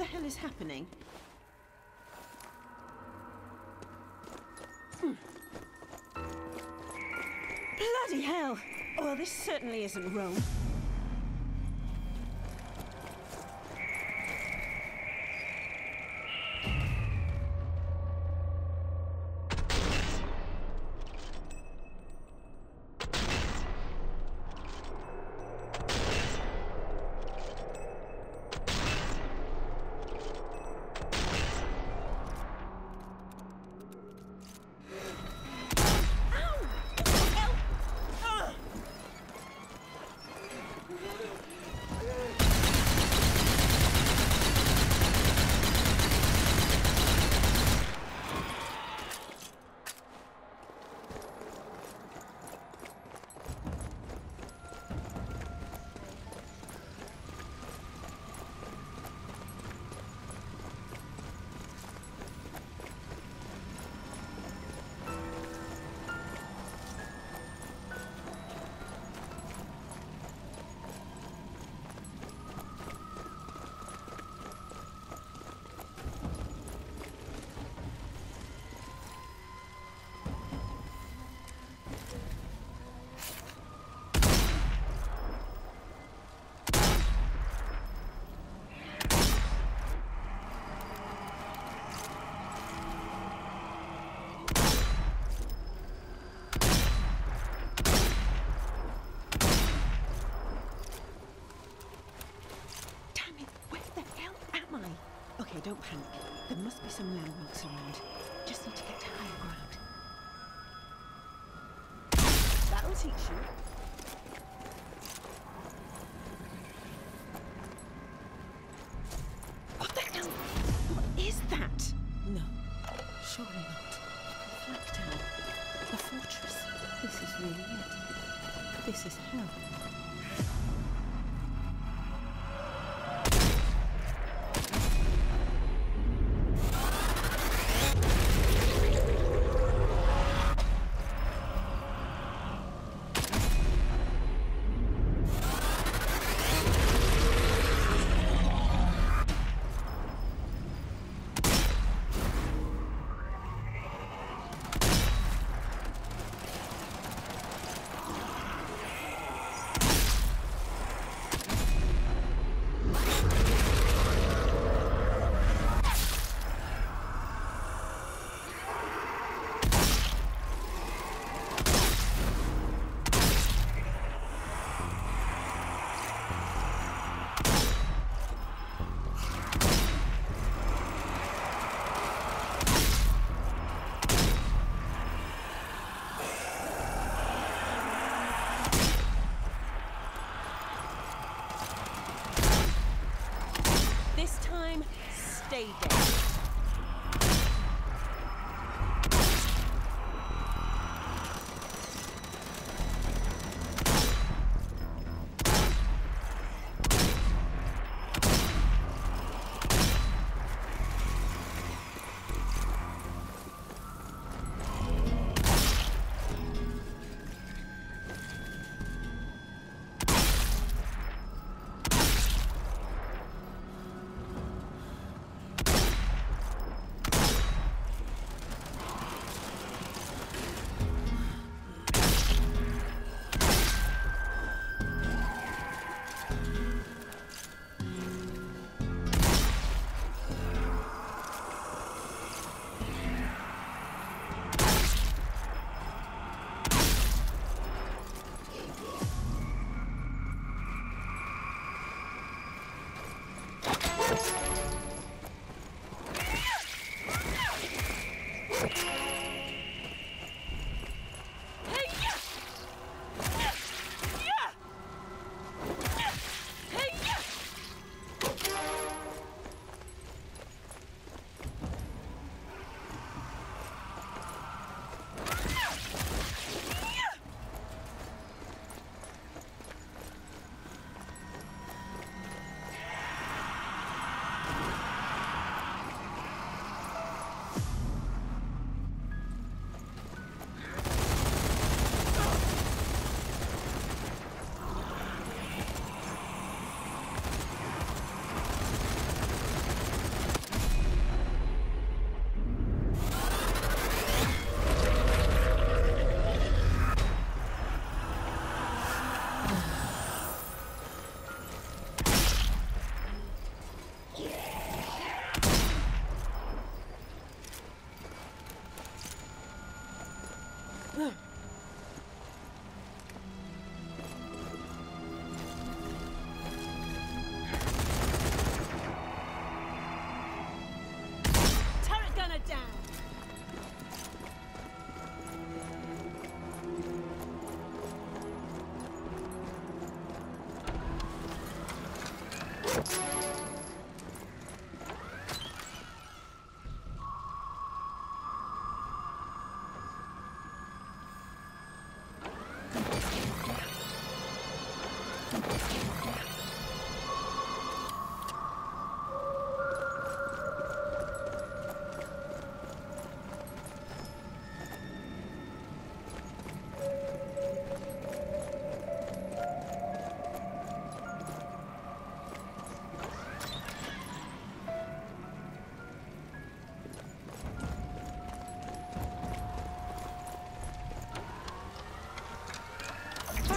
the hell is happening? Hmm. Bloody hell! Well, this certainly isn't Rome. Okay, don't panic. There must be some landmarks around. Just need to get to higher ground. That'll teach you. What the hell? What is that? No, surely not. A flak tower. A fortress. This is really it. This is hell.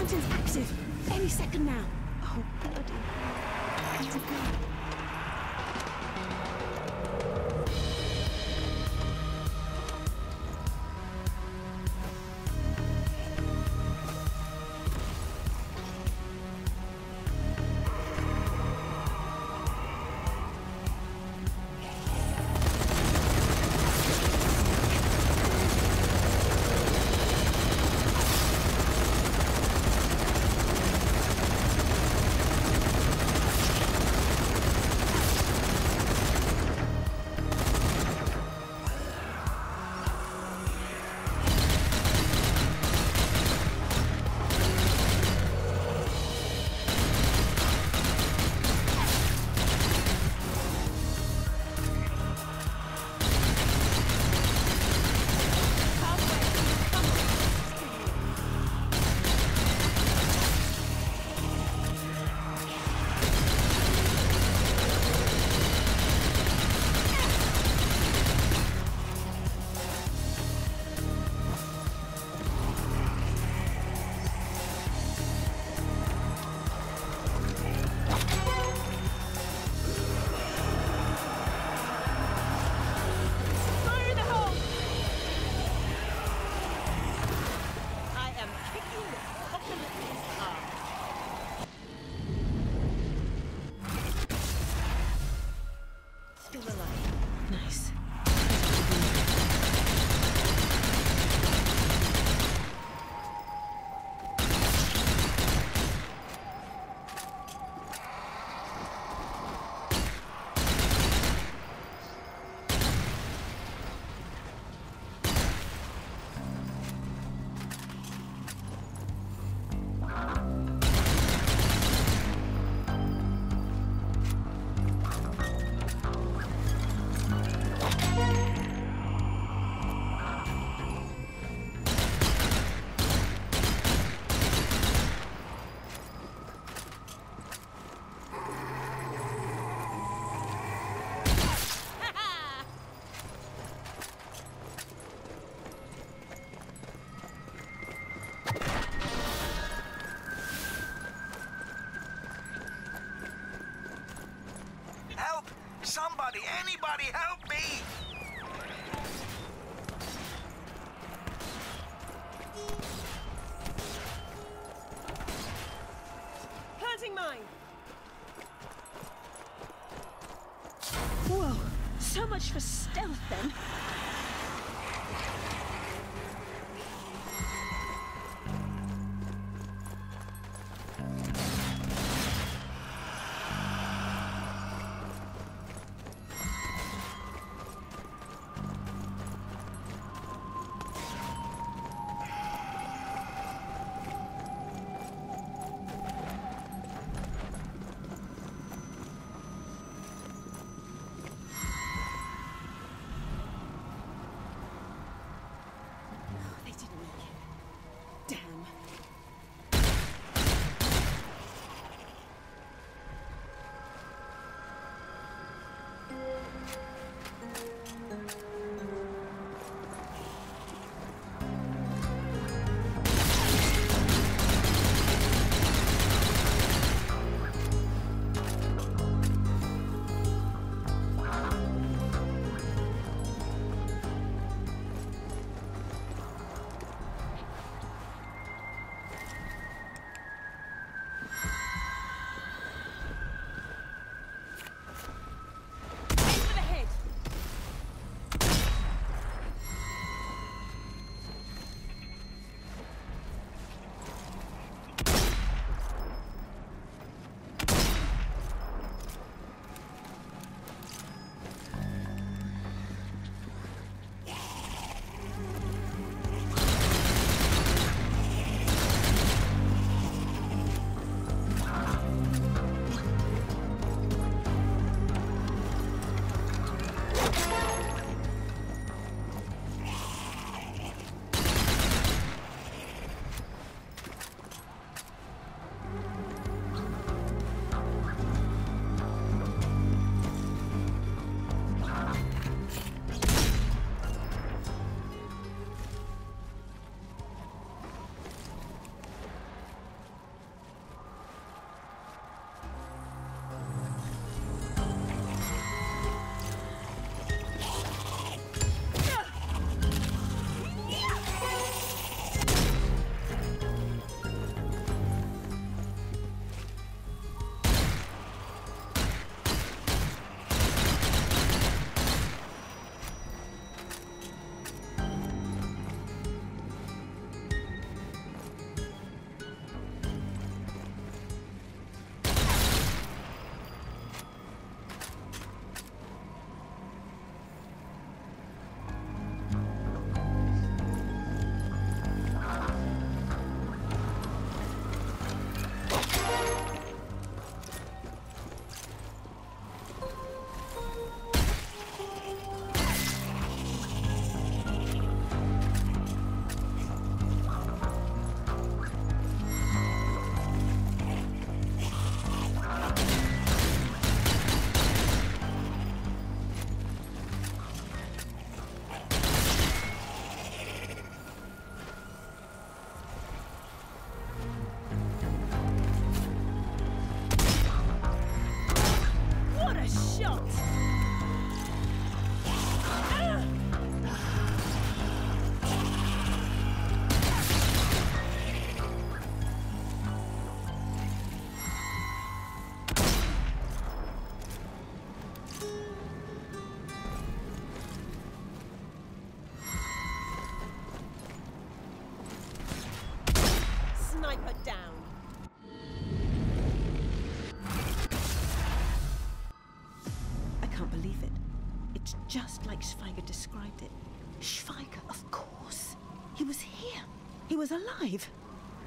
Fountain's active. Any second now. Oh, bloody. Here go. Somebody, anybody, help me! Planting mine! Whoa. So much for stealth then. Just like Schweiger described it. Schweiger, of course. He was here. He was alive.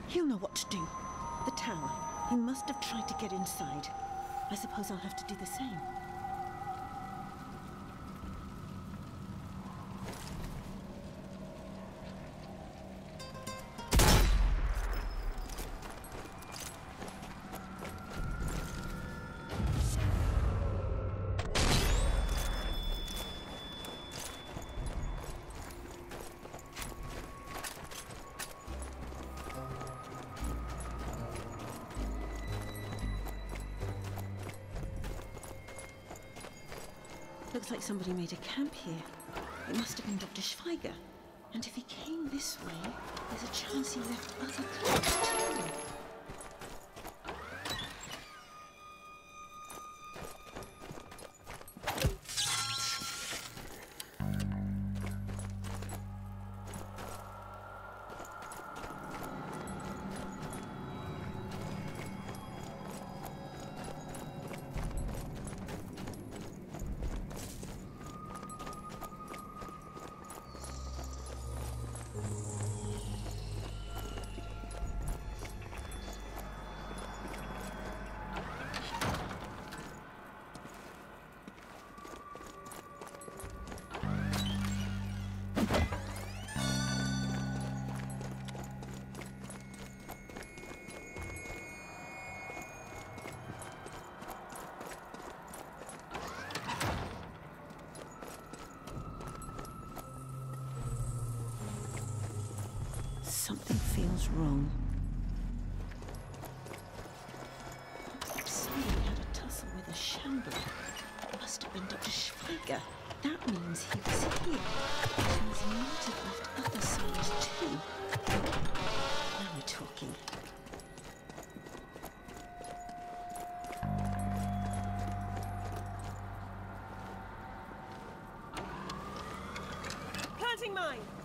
He'll know what to do. The tower. He must have tried to get inside. I suppose I'll have to do the same. Somebody made a camp here. It must have been Dr. Schweiger. And if he came this way, there's a chance he left other clues too. Something feels wrong. Somebody had a tussle with a shambler. Must have been Dr. Schweiger. That means he was here. Means he might have left other signs too. Now we're talking. Planting mine.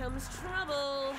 Comes trouble.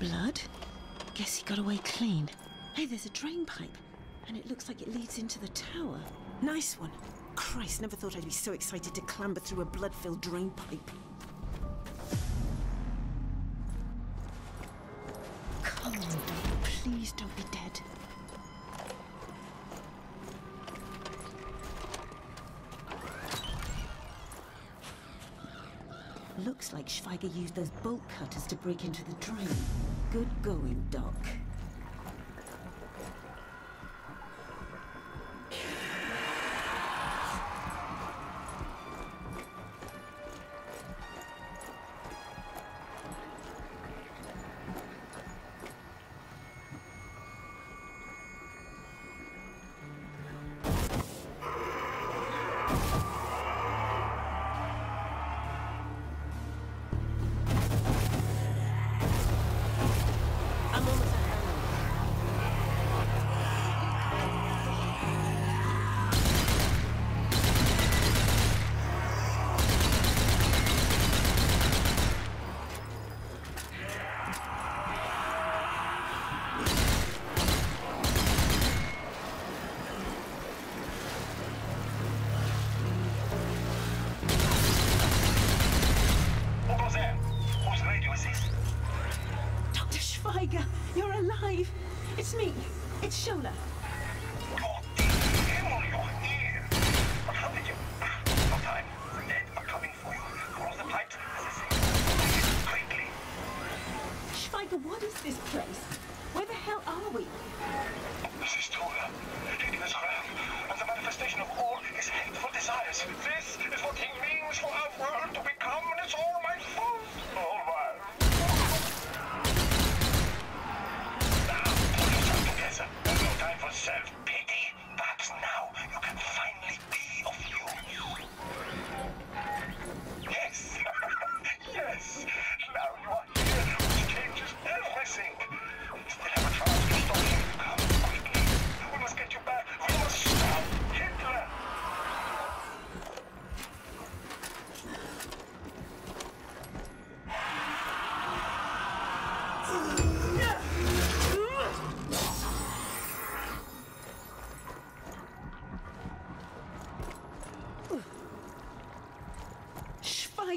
Blood. Guess he got away clean. Hey, there's a drain pipe, and it looks like it leads into the tower. Nice one. Christ, never thought I'd be so excited to clamber through a blood-filled drain pipe. Looks used those bolt cutters to break into the drain. Good going, Doc. I'm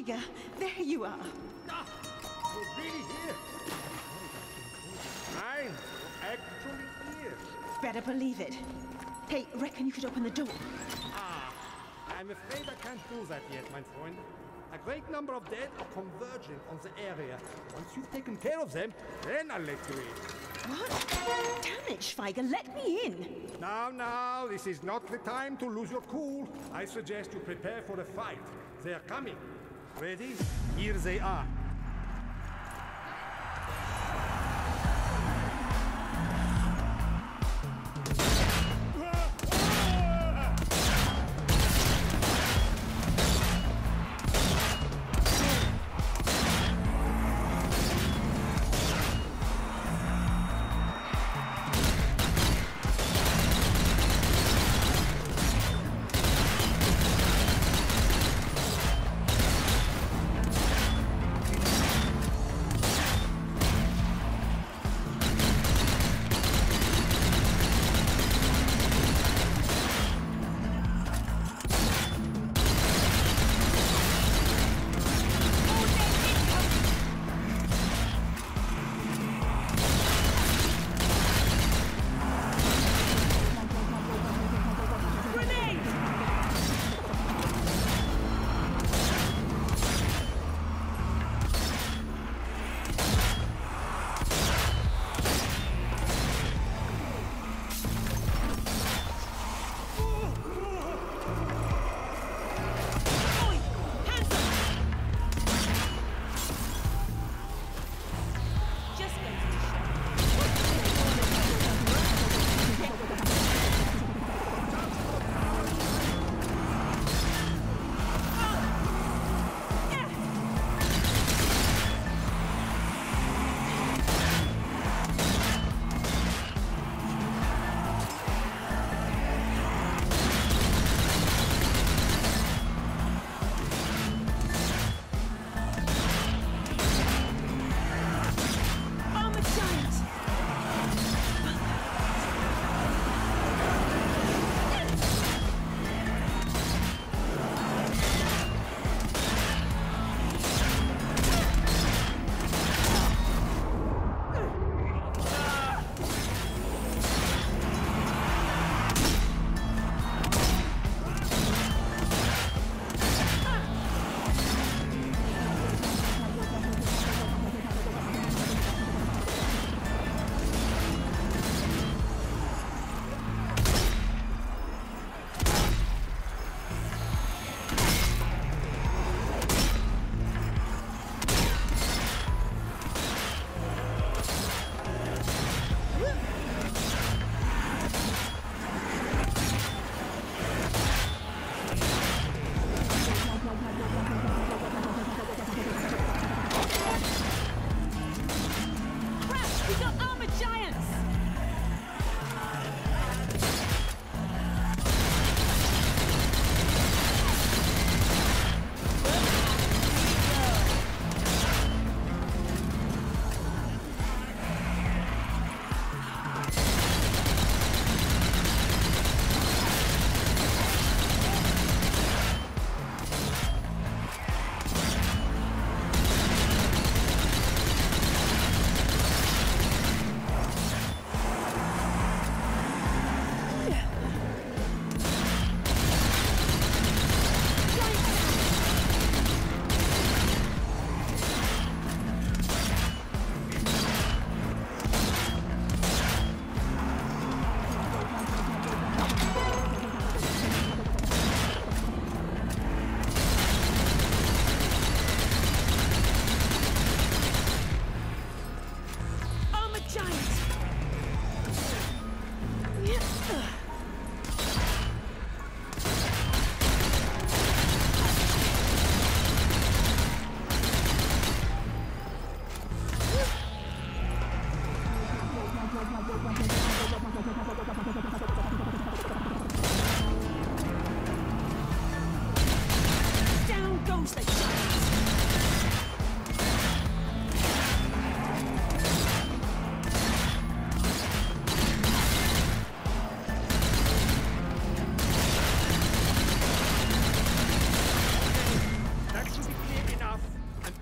There you are. Ah, you're really here. Nein, actually here. Better believe it. Hey, reckon you could open the door? Ah, I'm afraid I can't do that yet, my friend. A great number of dead are converging on the area. Once you've taken care of them, then I'll let you in. What? Damn it, Schweiger, let me in. Now, now, this is not the time to lose your cool. I suggest you prepare for a fight. They're coming. Ready? Here they are.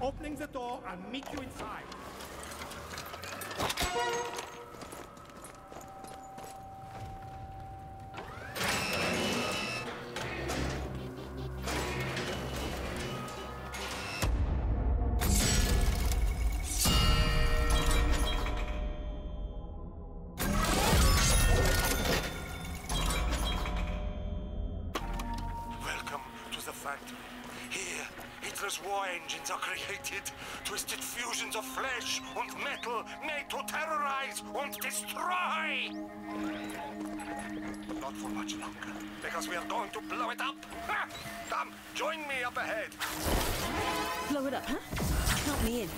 Opening the door. I'll meet you inside. Engines are created. Twisted fusions of flesh and metal made to terrorize and destroy. But not for much longer, because we are going to blow it up. Ha! Come, join me up ahead. Blow it up, huh? Count me in.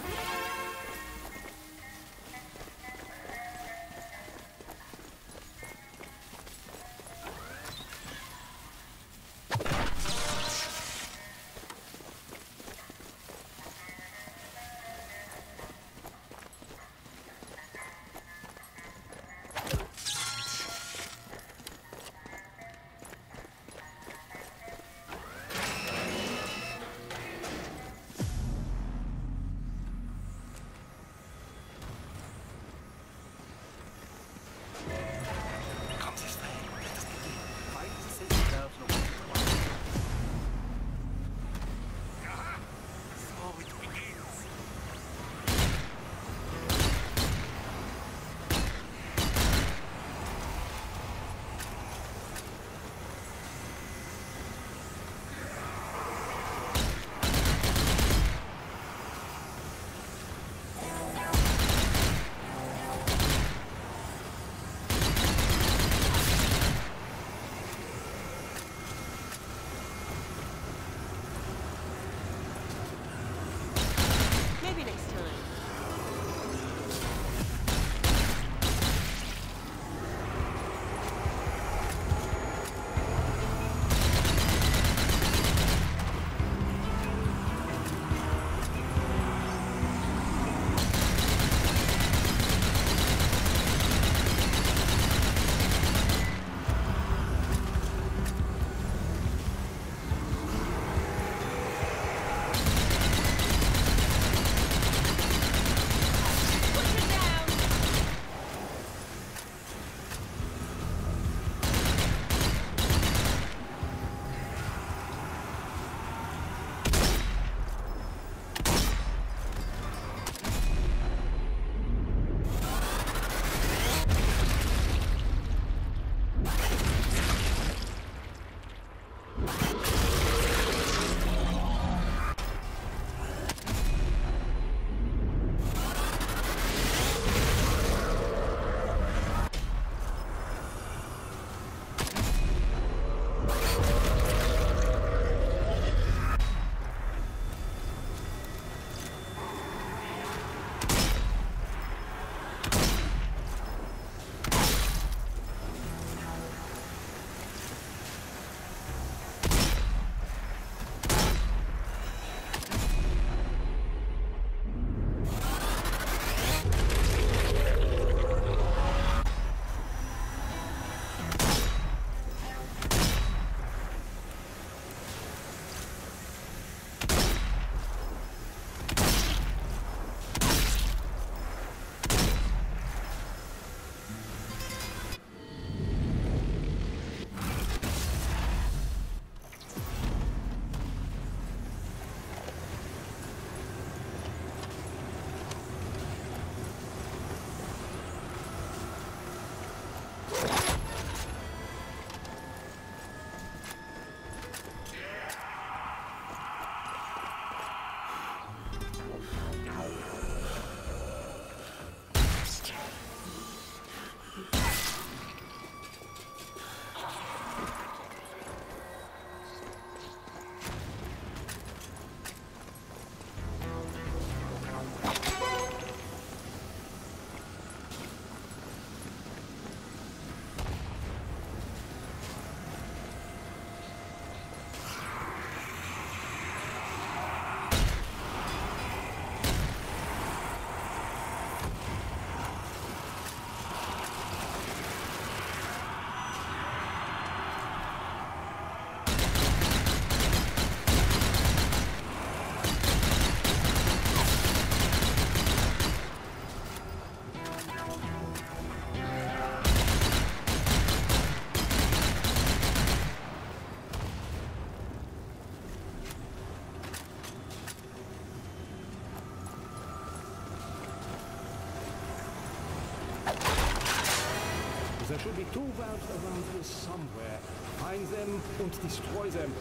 Be two valves around here somewhere. Find them and destroy them.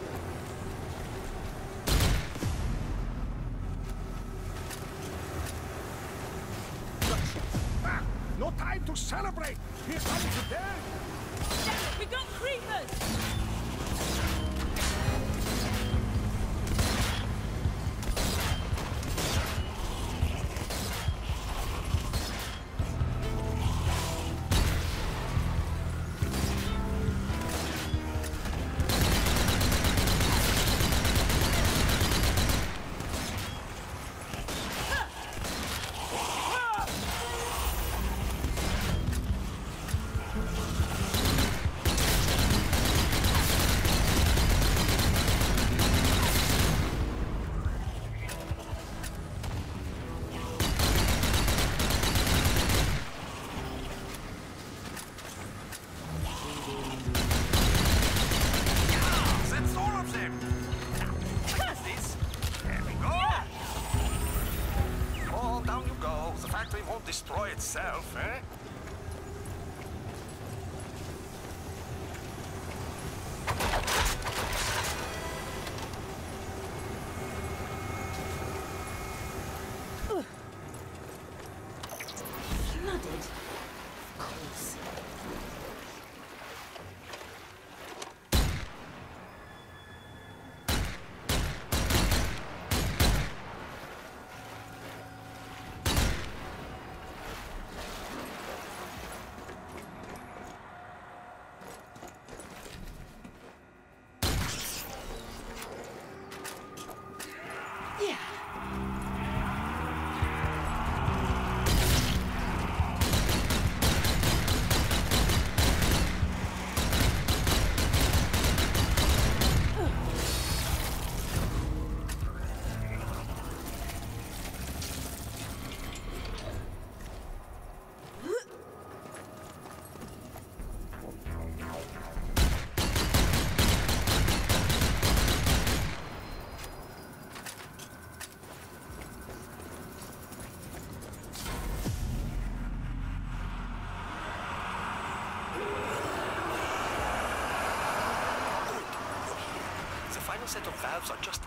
Ah, no time to celebrate! Here comes the dead! Damn it, we got creepers! Set of valves are just